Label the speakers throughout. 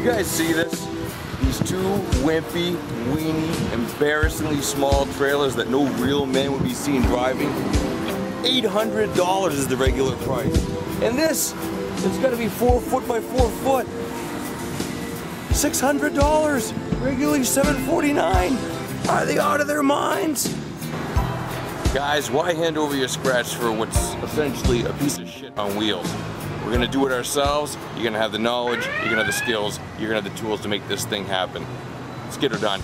Speaker 1: You guys see this? These two wimpy, weeny, embarrassingly small trailers that no real man would be seen driving. $800 is the regular price. And this, it's gotta be four foot by four foot. $600, regularly 749. Are they out of their minds? Guys, why hand over your scratch for what's essentially a piece of shit on wheels? We're gonna do it ourselves. You're gonna have the knowledge, you're gonna have the skills, you're gonna have the tools to make this thing happen. Let's get her done.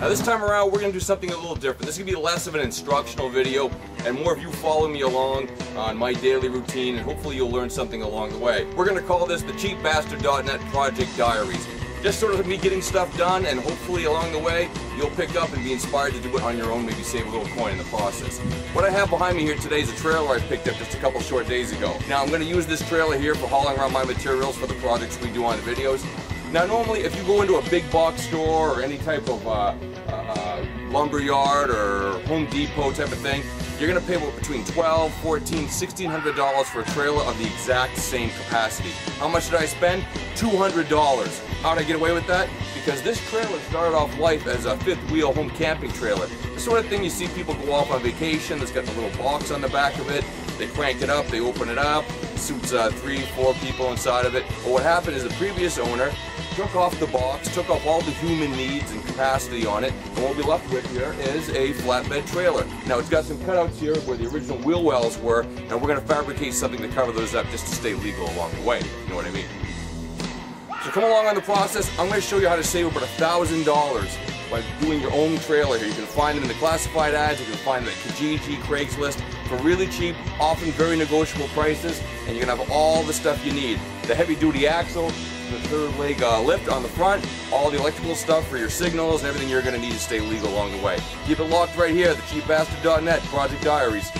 Speaker 1: Now this time around, we're gonna do something a little different. This is gonna be less of an instructional video and more of you follow me along on my daily routine and hopefully you'll learn something along the way. We're gonna call this the cheapbastard.net Project Diaries just sort of me getting stuff done and hopefully along the way you'll pick up and be inspired to do it on your own, maybe save a little coin in the process. What I have behind me here today is a trailer I picked up just a couple short days ago. Now I'm going to use this trailer here for hauling around my materials for the projects we do on the videos. Now normally if you go into a big box store or any type of uh, uh, lumber yard or Home Depot type of thing, you're gonna pay between 12, 14, 1600 dollars for a trailer of the exact same capacity. How much did I spend? $200. How did I get away with that? Because this trailer started off life as a fifth wheel home camping trailer. The sort of thing you see people go off on vacation, that's got the little box on the back of it, they crank it up, they open it up, suits uh, three, four people inside of it. But what happened is the previous owner took off the box, took off all the human needs and capacity on it, and what we're left with here is a flatbed trailer. Now it's got some cutouts here where the original wheel wells were, and we're going to fabricate something to cover those up just to stay legal along the way, you know what I mean? So come along on the process, I'm going to show you how to save about a $1,000 by doing your own trailer here. You can find them in the classified ads, you can find them at Kijiji, Craigslist, for really cheap, often very negotiable prices, and you're going to have all the stuff you need. The heavy duty axle, the third leg uh, lift on the front, all the electrical stuff for your signals and everything you're going to need to stay legal along the way. Keep it locked right here, at thecheapbastard.net Project Diaries.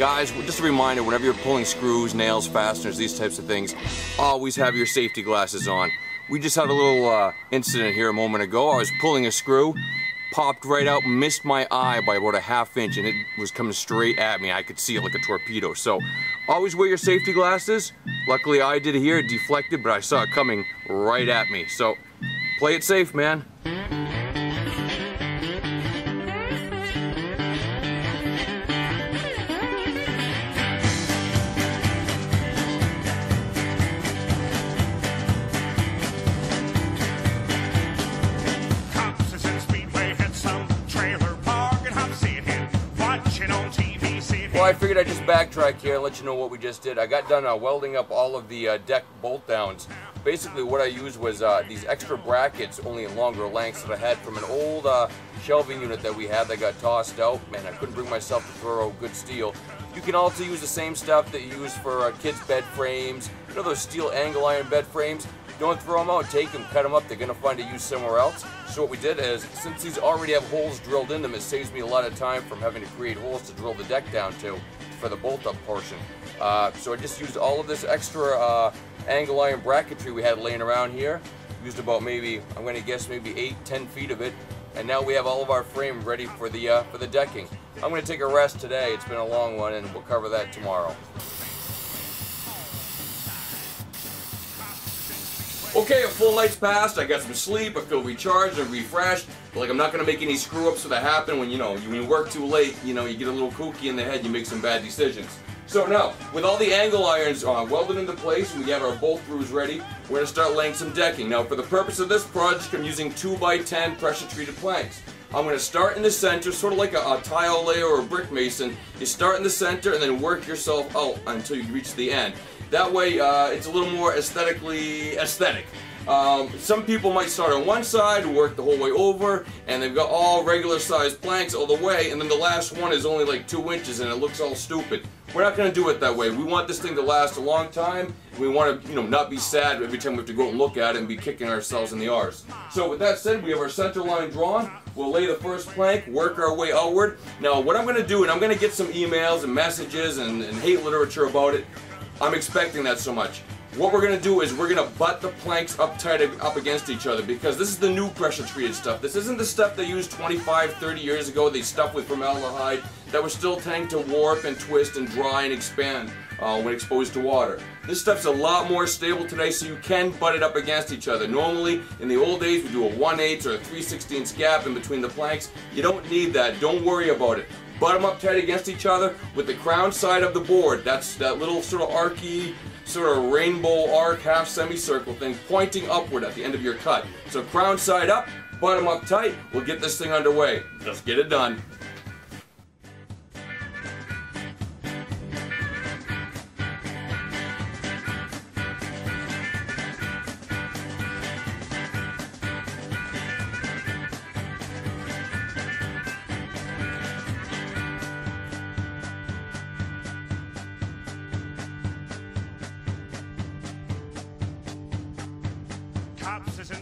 Speaker 1: Guys, just a reminder, whenever you're pulling screws, nails, fasteners, these types of things, always have your safety glasses on. We just had a little uh, incident here a moment ago. I was pulling a screw, popped right out, missed my eye by about a half inch, and it was coming straight at me. I could see it like a torpedo. So, always wear your safety glasses. Luckily, I did here, it deflected, but I saw it coming right at me. So, play it safe, man. I figured I'd just backtrack here and let you know what we just did. I got done uh, welding up all of the uh, deck bolt downs. Basically, what I used was uh, these extra brackets, only in longer lengths that I had from an old uh, shelving unit that we had that got tossed out. Man, I couldn't bring myself to throw good steel. You can also use the same stuff that you use for uh, kids' bed frames. You know those steel angle iron bed frames? Don't throw them out, take them, cut them up, they're going to find a use somewhere else. So what we did is, since these already have holes drilled in them, it saves me a lot of time from having to create holes to drill the deck down to for the bolt-up portion. Uh, so I just used all of this extra uh, angle iron bracketry we had laying around here. Used about maybe, I'm going to guess maybe 8, 10 feet of it. And now we have all of our frame ready for the, uh, for the decking. I'm going to take a rest today, it's been a long one, and we'll cover that tomorrow. Okay, a full night's passed, I got some sleep, I feel recharged and refreshed. Like I'm not gonna make any screw ups that happen when you know when you work too late, you know, you get a little kooky in the head, you make some bad decisions. So now, with all the angle irons uh, welded into place, we have our bolt throughs ready, we're gonna start laying some decking. Now for the purpose of this project, I'm using 2x10 pressure treated planks. I'm going to start in the center, sort of like a, a, tile layer or a brick mason. You start in the center and then work yourself out until you reach the end. That way, uh, it's a little more aesthetically aesthetic. Um, some people might start on one side, work the whole way over, and they've got all regular sized planks all the way, and then the last one is only like two inches and it looks all stupid. We're not going to do it that way. We want this thing to last a long time. We want to, you know, not be sad every time we have to go and look at it and be kicking ourselves in the arse. So with that said, we have our center line drawn. We'll lay the first plank, work our way outward. Now what I'm going to do, and I'm going to get some emails and messages and, and hate literature about it, I'm expecting that so much. What we're going to do is we're going to butt the planks up tight up against each other because this is the new pressure treated stuff. This isn't the stuff they used 25, 30 years ago. They stuff with formaldehyde that was still tending to warp and twist and dry and expand uh, when exposed to water. This stuff's a lot more stable today so you can butt it up against each other. Normally, in the old days, we do a 1 8 or a 3 16 gap in between the planks. You don't need that. Don't worry about it butt them up tight against each other with the crown side of the board. That's that little sort of archy, sort of rainbow arc, half semicircle thing pointing upward at the end of your cut. So crown side up, butt them up tight, we'll get this thing underway. Let's get it done.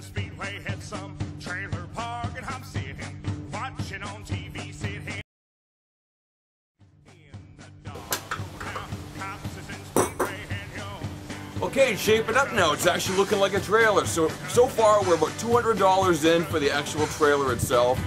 Speaker 2: Speedway some trailer park and I'm sitting watching on TV sitting
Speaker 1: Okay, shape it up now. It's actually looking like a trailer. So so far we're about $200 in for the actual trailer itself.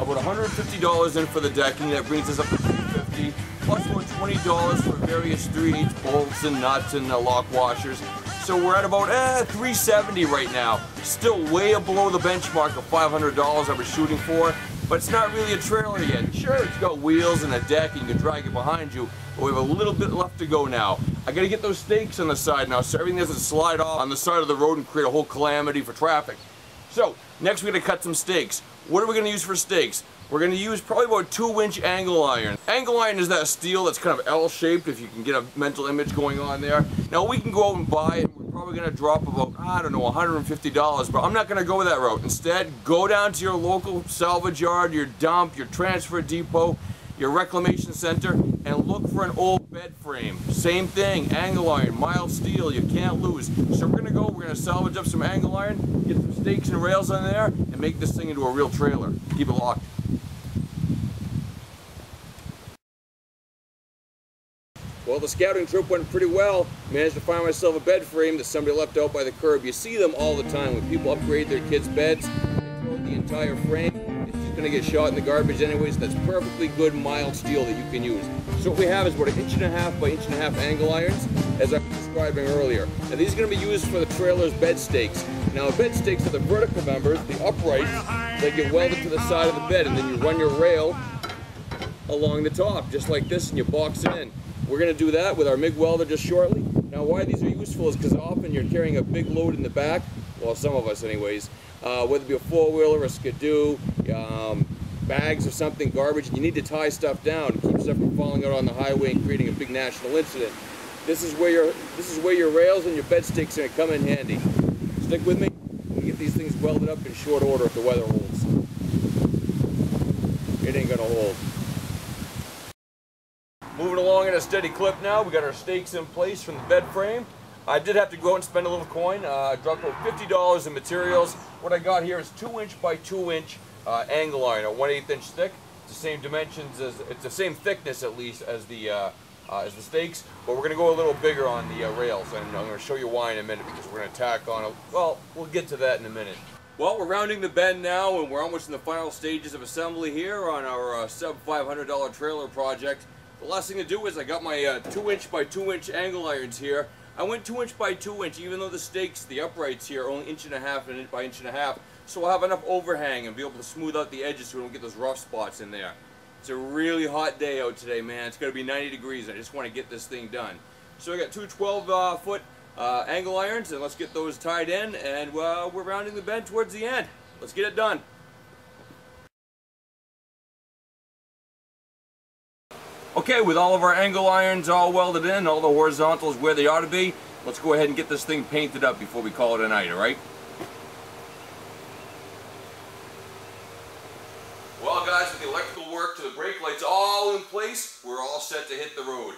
Speaker 1: About $150 in for the decking. That brings us up to 350 plus about $20 for various 3 8 bolts and nuts and uh, lock washers. So we're at about eh, 370 right now. Still way below the benchmark of $500 I was shooting for, but it's not really a trailer yet. Sure, it's got wheels and a deck and you can drag it behind you, but we have a little bit left to go now. I gotta get those stakes on the side now so everything doesn't slide off on the side of the road and create a whole calamity for traffic. So, next we're gonna cut some stakes. What are we gonna use for stakes? We're going to use probably about 2 inch angle iron. Angle iron is that steel that's kind of L-shaped if you can get a mental image going on there. Now we can go out and buy it. We're probably going to drop about, I don't know, $150, but I'm not going to go that route. Instead, go down to your local salvage yard, your dump, your transfer depot, your reclamation center, and look for an old bed frame. Same thing, angle iron, mild steel, you can't lose. So we're gonna go, we're gonna salvage up some angle iron, get some stakes and rails on there, and make this thing into a real trailer. Keep it locked. Well, the scouting trip went pretty well. Managed to find myself a bed frame that somebody left out by the curb. You see them all the time when people upgrade their kids' beds. They throw the entire frame. It's just going to get shot in the garbage anyways. That's perfectly good mild steel that you can use. So what we have is about an inch and a half by inch and a half angle irons, as I was describing earlier. Now these are going to be used for the trailer's bed stakes. Now bed stakes are the vertical members, the uprights, that get welded to the side of the bed, and then you run your rail along the top, just like this, and you box it in. We're going to do that with our MIG welder just shortly. Now why these are useful is because often you're carrying a big load in the back, well some of us anyways, uh, whether it be a four-wheeler, a skidoo, um, bags or something, garbage, and you need to tie stuff down to keep stuff from falling out on the highway and creating a big national incident. This is where your this is where your rails and your bed sticks are going to come in handy. Stick with me. We get these things welded up in short order if the weather holds. It ain't gonna hold. Along in a steady clip now. We got our stakes in place from the bed frame. I did have to go out and spend a little coin. Uh, I dropped about $50 in materials. What I got here is 2 inch by 2 inch uh, angle iron, a 1 8 inch thick. It's the same dimensions as, it's the same thickness at least as the uh, uh, as the stakes, but we're going to go a little bigger on the uh, rails, and I'm going to show you why in a minute because we're going to tack on a, well, we'll get to that in a minute. Well, we're rounding the bend now, and we're almost in the final stages of assembly here on our uh, sub $500 trailer project. The last thing to do is I got my uh, 2 inch by 2 inch angle irons here. I went two inch by two inch, even though the stakes, the uprights here are only inch and a half and by inch and a half. So we'll have enough overhang and be able to smooth out the edges so we don't get those rough spots in there. It's a really hot day out today, man. It's gonna be 90 degrees. I just want to get this thing done. So I got two 12 uh, foot uh, angle irons and let's get those tied in and uh, we're rounding the bend towards the end. Let's get it done. Okay, with all of our angle irons all welded in, all the horizontals where they ought to be, let's go ahead and get this thing painted up before we call it a night, alright? Well guys, with the electrical work to the brake lights all in place, we're all set to hit the road.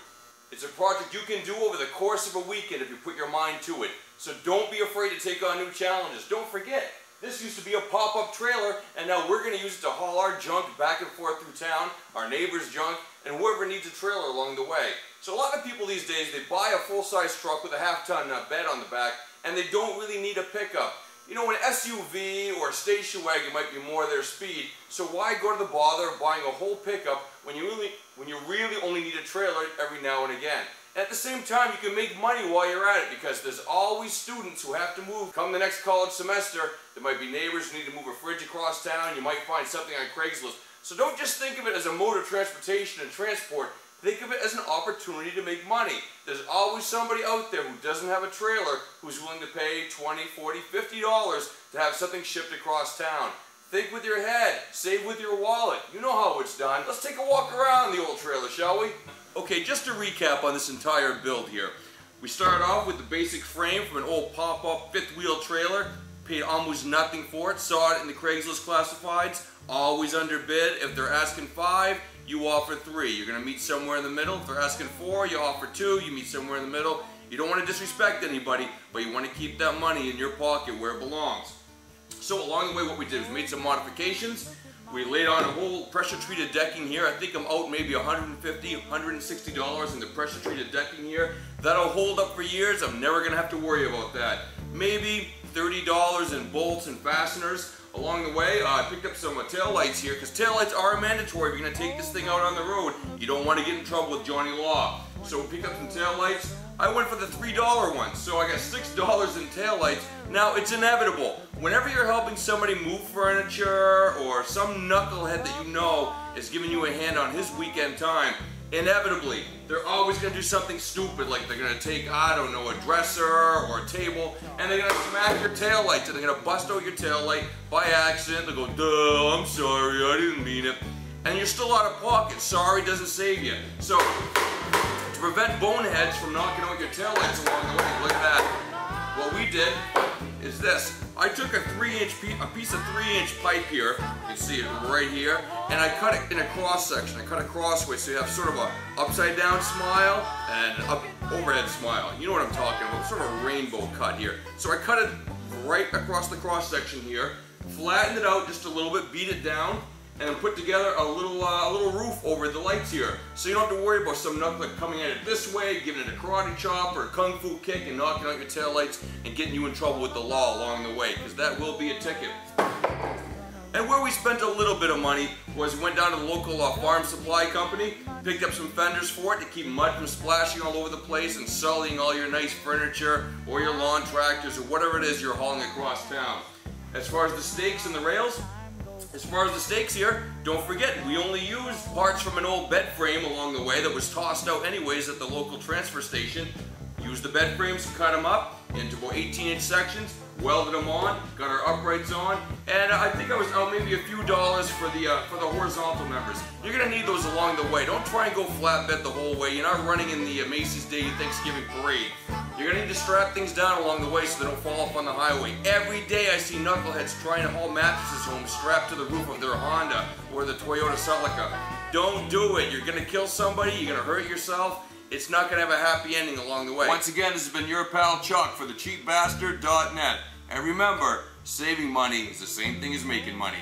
Speaker 1: It's a project you can do over the course of a weekend if you put your mind to it. So don't be afraid to take on new challenges. Don't forget, this used to be a pop-up trailer, and now we're going to use it to haul our junk back and forth through town, our neighbor's junk, and whoever needs a trailer along the way. So a lot of people these days, they buy a full-size truck with a half-ton uh, bed on the back, and they don't really need a pickup. You know, an SUV or a station wagon might be more their speed, so why go to the bother of buying a whole pickup when you really, when you really only need a trailer every now and again? At the same time, you can make money while you're at it because there's always students who have to move. Come the next college semester, there might be neighbors who need to move a fridge across town. You might find something on Craigslist. So don't just think of it as a mode of transportation and transport. Think of it as an opportunity to make money. There's always somebody out there who doesn't have a trailer who's willing to pay 20, 40, 50 dollars to have something shipped across town. Think with your head, save with your wallet. You know how it's done. Let's take a walk around the old trailer, shall we? Okay, just to recap on this entire build here. We started off with the basic frame from an old pop-up fifth wheel trailer. Paid almost nothing for it. Saw it in the Craigslist classifieds. Always underbid. If they're asking five, you offer three. You're gonna meet somewhere in the middle. If they're asking four, you offer two, you meet somewhere in the middle. You don't wanna disrespect anybody, but you wanna keep that money in your pocket where it belongs. So along the way, what we did was made some modifications. We laid on a whole pressure treated decking here. I think I'm out maybe $150, $160 in the pressure treated decking here. That'll hold up for years. I'm never gonna have to worry about that. Maybe $30 in bolts and fasteners. Along the way, uh, I picked up some uh, tail lights here because tail lights are mandatory if you're going to take this thing out on the road. You don't want to get in trouble with Johnny Law. So we picked up some tail lights. I went for the $3 ones, so I got $6 in tail lights. Now, it's inevitable. Whenever you're helping somebody move furniture or some knucklehead that you know is giving you a hand on his weekend time, inevitably, they're always going to do something stupid, like they're going to take, I don't know, a dresser or a table, and they're going to smack your tail lights, and they're going to bust out your tail light by accident. They'll go, duh, I'm sorry, I didn't mean it. And you're still out of pocket. Sorry doesn't save you. So, to prevent boneheads from knocking out your tail lights along the way, look at that. What we did is this. I took a three inch piece, a piece of three inch pipe here, you can see it right here, and I cut it in a cross section. I cut it crossways so you have sort of a upside down smile and an up overhead smile. You know what I'm talking about, sort of a rainbow cut here. So I cut it right across the cross section here, flattened it out just a little bit, beat it down, and put together a little uh, a little roof over the lights here. So you don't have to worry about some knucklehead coming at it this way, giving it a karate chop or a kung fu kick and knocking out your tail lights and getting you in trouble with the law along the way, because that will be a ticket. And where we spent a little bit of money was we went down to the local uh, farm supply company, picked up some fenders for it to keep mud from splashing all over the place and sullying all your nice furniture or your lawn tractors or whatever it is you're hauling across town. As far as the stakes and the rails, as far as the stakes here, don't forget, we only used parts from an old bed frame along the way that was tossed out anyways at the local transfer station. Used the bed frames, cut them up into about 18 inch sections, welded them on, got our uprights on, and I think I was out maybe a few dollars for the uh, for the horizontal members. You're gonna need those along the way. Don't try and go flatbed the whole way. You're not running in the uh, Macy's Day Thanksgiving Parade. You're gonna need to strap things down along the way so they don't fall off on the highway. Every day I see knuckleheads trying to haul mattresses home strapped to the roof of their Honda or the Toyota Celica. Don't do it. You're gonna kill somebody, you're gonna hurt yourself. It's not gonna have a happy ending along the way. Once again, this has been your pal Chuck for thecheapbastard.net. And remember, saving money is the same thing as making money.